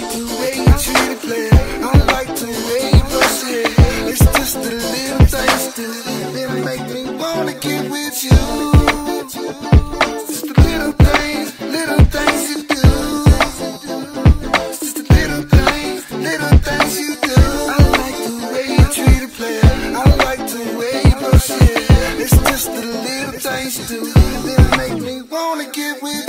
like the way you treat a player. I like the way you brush it. It's just the little things that make me wanna get with you. Just the little things, little things you do. Just the little things, little things you do. I like the way you treat a player. I like the way you it. It's just the little things you do that make me wanna get with.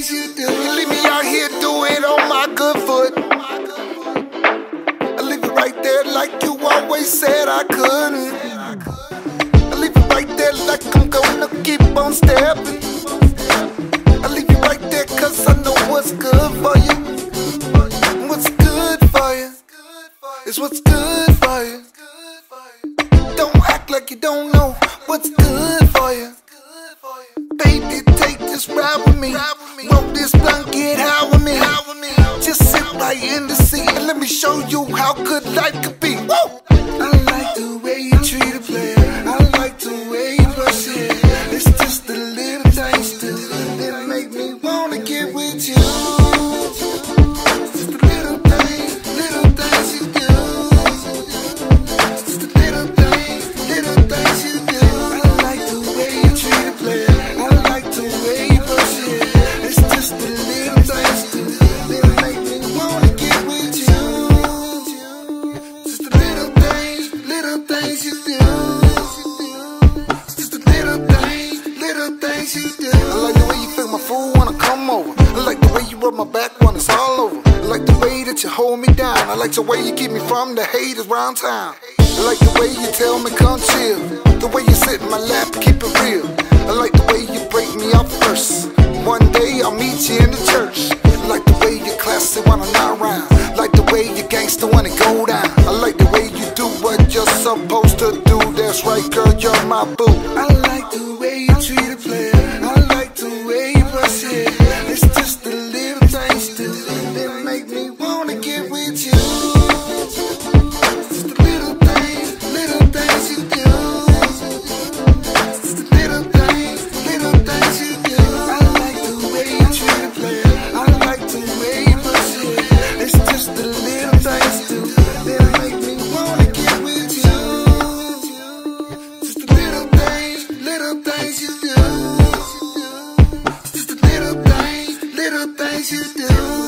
Things you do. Leave me out here doing on my good foot. I leave it right there like you always said I couldn't. I leave it right there like I'm gonna keep on stepping. I leave you right there cause I know what's good for you. What's good for you is what's good for you. Don't act like you don't know what's good for you. Baby, take this ride with me. In the and let me show you how good life could be. Woo! I like the way you feel my food when I come over. I like the way you rub my back when it's all over. I like the way that you hold me down. I like the way you keep me from the haters round town. I like the way you tell me come chill. The way you sit in my lap, keep it real. I like the way you break me up first. One day I'll meet you in the church. I like the way you're classy when I'm not around. I like the way you gangster when it go down. I like the way you do what you're supposed to do. That's right, girl, you're my boo. I like the way you treat a player. Things you do.